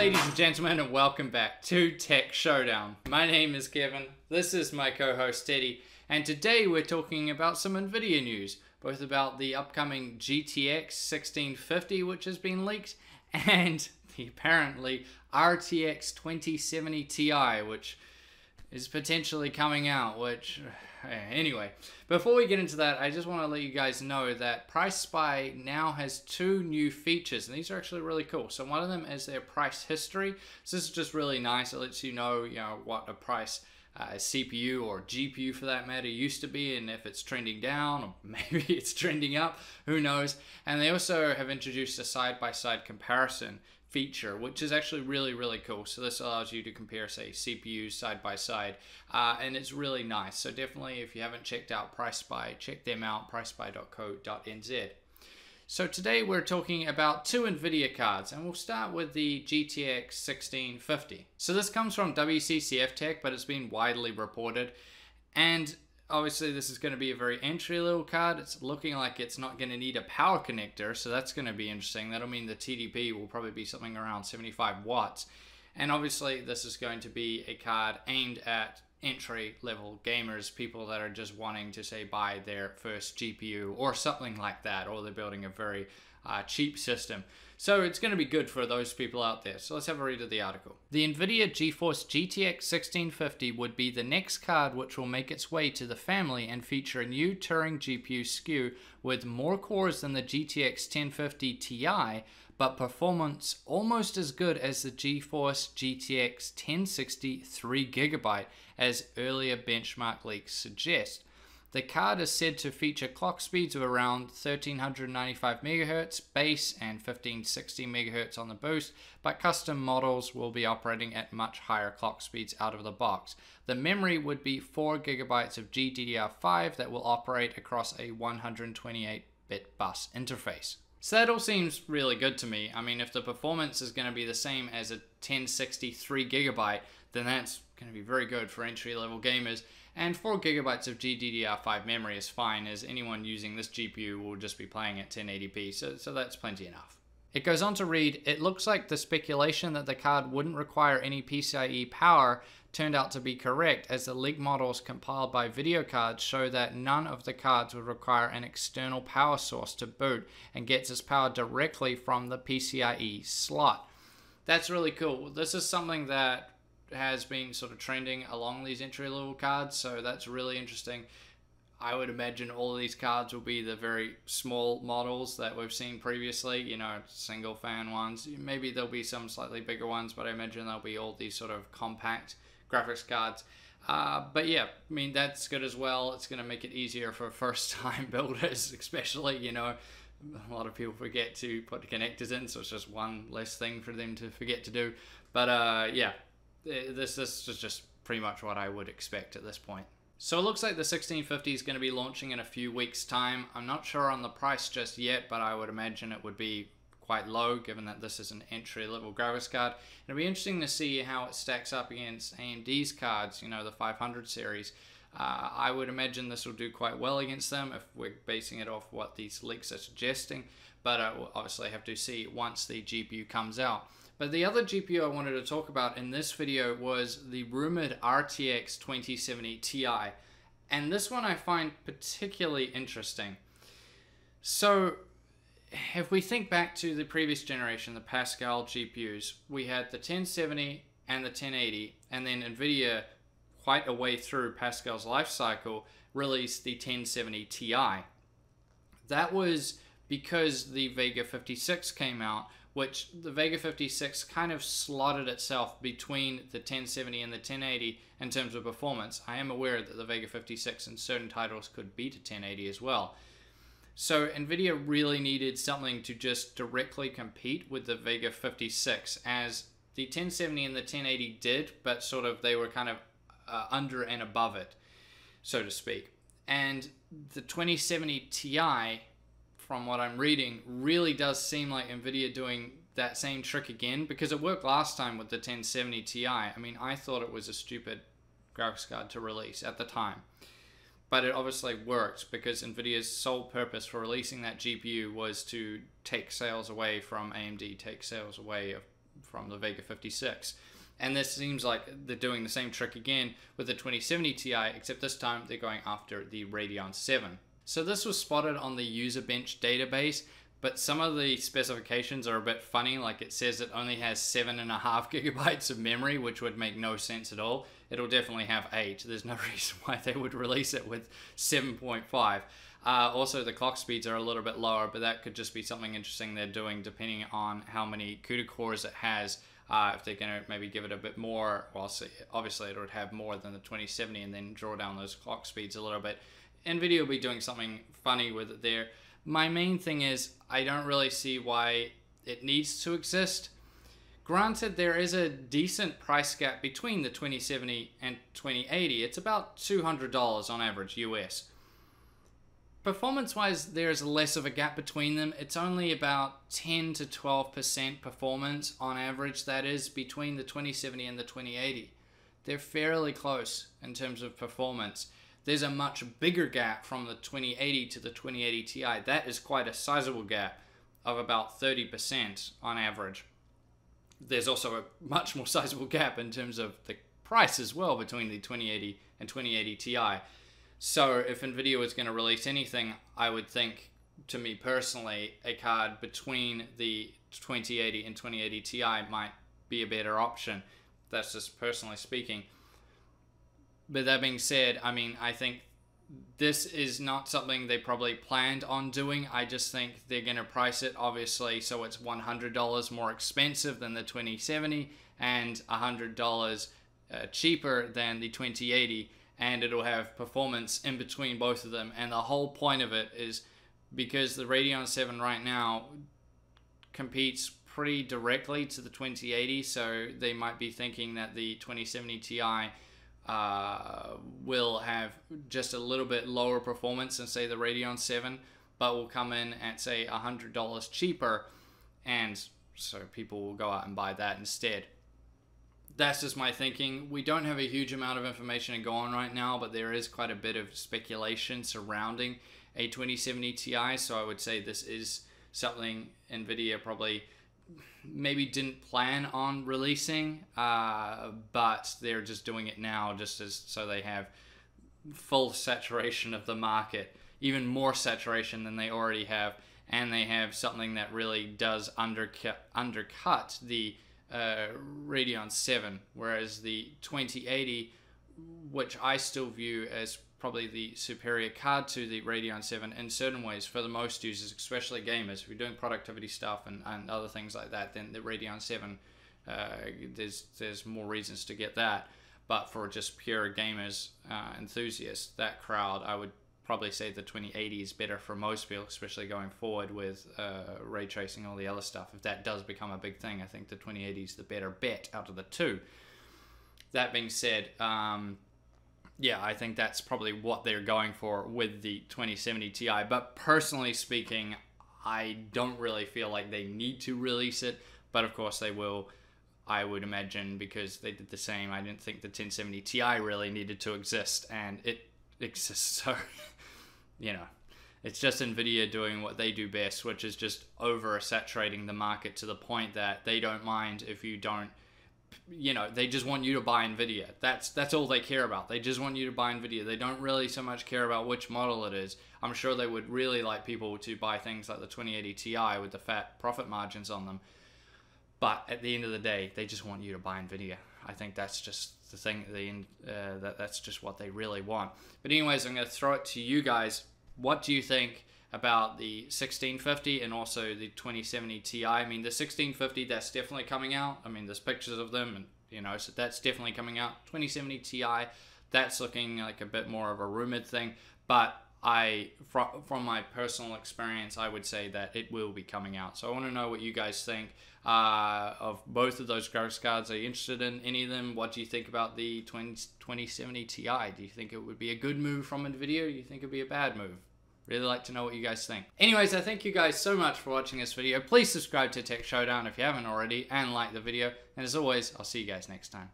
ladies and gentlemen, and welcome back to Tech Showdown. My name is Kevin, this is my co host Teddy, and today we're talking about some NVIDIA news, both about the upcoming GTX 1650, which has been leaked, and the apparently RTX 2070 Ti, which is potentially coming out, which anyway, before we get into that, I just want to let you guys know that PriceSpy now has two new features, and these are actually really cool. So one of them is their price history. So this is just really nice. It lets you know, you know, what a price uh, CPU or GPU for that matter used to be, and if it's trending down or maybe it's trending up, who knows. And they also have introduced a side-by-side comparison feature, which is actually really, really cool. So this allows you to compare, say, CPUs side by side, uh, and it's really nice. So definitely, if you haven't checked out PriceSpy, check them out, pricespy.co.nz. So today we're talking about two NVIDIA cards, and we'll start with the GTX 1650. So this comes from WCCF Tech, but it's been widely reported, and obviously this is going to be a very entry level card. It's looking like it's not going to need a power connector, so that's going to be interesting. That'll mean the TDP will probably be something around 75 watts. And obviously this is going to be a card aimed at entry level gamers, people that are just wanting to say buy their first GPU or something like that, or they're building a very uh, cheap system. So it's going to be good for those people out there. So let's have a read of the article. The NVIDIA GeForce GTX 1650 would be the next card which will make its way to the family and feature a new Turing GPU SKU with more cores than the GTX 1050 Ti, but performance almost as good as the GeForce GTX 1060 3GB, as earlier benchmark leaks suggest. The card is said to feature clock speeds of around 1395 MHz base and 1560 MHz on the boost, but custom models will be operating at much higher clock speeds out of the box. The memory would be 4 gigabytes of GDDR5 that will operate across a 128 bit bus interface. So that all seems really good to me. I mean, if the performance is going to be the same as a 1063 gigabyte, then that's going to be very good for entry level gamers. And 4 gigabytes of GDDR5 memory is fine, as anyone using this GPU will just be playing at 1080p, so, so that's plenty enough. It goes on to read, it looks like the speculation that the card wouldn't require any PCIe power turned out to be correct, as the leak models compiled by VideoCardz show that none of the cards would require an external power source to boot and gets its power directly from the PCIe slot. That's really cool. This is something that has been sort of trending along these entry level cards, so that's really interesting. I would imagine all of these cards will be the very small models that we've seen previously, you know, single fan ones. Maybe there'll be some slightly bigger ones, but I imagine there'll be all these sort of compact graphics cards. Uh, but yeah, I mean, that's good as well. It's going to make it easier for first time builders, especially, you know, a lot of people forget to put the connectors in, so it's just one less thing for them to forget to do. But uh, yeah, this this is just pretty much what I would expect at this point. So it looks like the 1650 is going to be launching in a few weeks time. I'm not sure on the price just yet, but I would imagine it would be quite low given that this is an entry level graphics card. It'll be interesting to see how it stacks up against AMD's cards, you know, the 500 series. Uh, I would imagine this will do quite well against them if we're basing it off what these leaks are suggesting, but uh, we'll obviously have to see once the GPU comes out. But the other GPU I wanted to talk about in this video was the rumored RTX 2070 Ti. And this one I find particularly interesting. So if we think back to the previous generation, the Pascal GPUs, we had the 1070 and the 1080, and then NVIDIA, quite a way through Pascal's life cycle, released the 1070 Ti. That was because the Vega 56 came out, which the Vega 56 kind of slotted itself between the 1070 and the 1080 in terms of performance. I am aware that the Vega 56 in certain titles could beat a 1080 as well. So Nvidia really needed something to just directly compete with the Vega 56 as the 1070 and the 1080 did, but sort of they were kind of uh, under and above it, so to speak. And the 2070 Ti from what I'm reading, really does seem like NVIDIA doing that same trick again because it worked last time with the 1070 Ti. I mean, I thought it was a stupid graphics card to release at the time. But it obviously worked because NVIDIA's sole purpose for releasing that GPU was to take sales away from AMD, take sales away from the Vega 56. And this seems like they're doing the same trick again with the 2070 Ti, except this time they're going after the Radeon 7. So this was spotted on the user bench database, but some of the specifications are a bit funny. Like it says it only has seven and a half gigabytes of memory, which would make no sense at all. It'll definitely have eight. There's no reason why they would release it with 7.5. Uh, also, the clock speeds are a little bit lower, but that could just be something interesting they're doing depending on how many CUDA cores it has. Uh, if they're going to maybe give it a bit more, well, obviously it would have more than the 2070 and then draw down those clock speeds a little bit. NVIDIA will be doing something funny with it there. My main thing is I don't really see why it needs to exist. Granted, there is a decent price gap between the 2070 and 2080. It's about $200 on average US. Performance wise, there's less of a gap between them. It's only about 10 to 12% performance on average, that is, between the 2070 and the 2080. They're fairly close in terms of performance. There's a much bigger gap from the 2080 to the 2080 Ti. That is quite a sizable gap of about 30% on average there's also a much more sizable gap in terms of the price as well between the 2080 and 2080 Ti. So if Nvidia was going to release anything, I would think, to me personally, a card between the 2080 and 2080 Ti might be a better option. That's just personally speaking. But that being said, I mean, I think this is not something they probably planned on doing. I just think they're going to price it, obviously, so it's $100 more expensive than the 2070 and $100 uh, cheaper than the 2080, and it'll have performance in between both of them. And the whole point of it is because the Radeon 7 right now competes pretty directly to the 2080, so they might be thinking that the 2070 Ti uh, will have just a little bit lower performance than say the Radeon 7, but will come in at say $100 cheaper, and so people will go out and buy that instead. That's just my thinking. We don't have a huge amount of information to go on right now, but there is quite a bit of speculation surrounding a 2070 Ti, so I would say this is something NVIDIA probably maybe didn't plan on releasing, uh, but they're just doing it now just as so they have full saturation of the market, even more saturation than they already have, and they have something that really does undercut undercut the uh, Radeon 7, whereas the 2080, which I still view as probably the superior card to the Radeon 7 in certain ways for the most users, especially gamers. If you're doing productivity stuff and, and other things like that, then the Radeon 7, uh, there's, there's more reasons to get that. But for just pure gamers, uh, enthusiasts, that crowd, I would probably say the 2080 is better for most people, especially going forward with uh, ray tracing, all the other stuff. If that does become a big thing, I think the 2080 is the better bet out of the two. That being said, um, yeah, I think that's probably what they're going for with the 2070 Ti. But personally speaking, I don't really feel like they need to release it. But of course, they will, I would imagine, because they did the same. I didn't think the 1070 Ti really needed to exist, and it exists. So, you know, it's just NVIDIA doing what they do best, which is just over saturating the market to the point that they don't mind if you don't you know they just want you to buy nvidia. That's that's all they care about. They just want you to buy nvidia. They don't really so much care about which model it is. I'm sure they would really like people to buy things like the 2080 ti with the fat profit margins on them. But at the end of the day they just want you to buy nvidia. I think that's just the thing the uh, that that's just what they really want. But anyways i'm going to throw it to you guys. What do you think about the 1650 and also the 2070 Ti. I mean, the 1650 that's definitely coming out. I mean, there's pictures of them, and you know, so that's definitely coming out. 2070 Ti, that's looking like a bit more of a rumored thing, but I, from, from my personal experience, I would say that it will be coming out. So I want to know what you guys think uh, of both of those graphics cards. Are you interested in any of them? What do you think about the 20, 2070 Ti? Do you think it would be a good move from NVIDIA? do you think it would be a bad move? Really like to know what you guys think. Anyways, I thank you guys so much for watching this video. Please subscribe to Tech Showdown if you haven't already and like the video. And as always, I'll see you guys next time.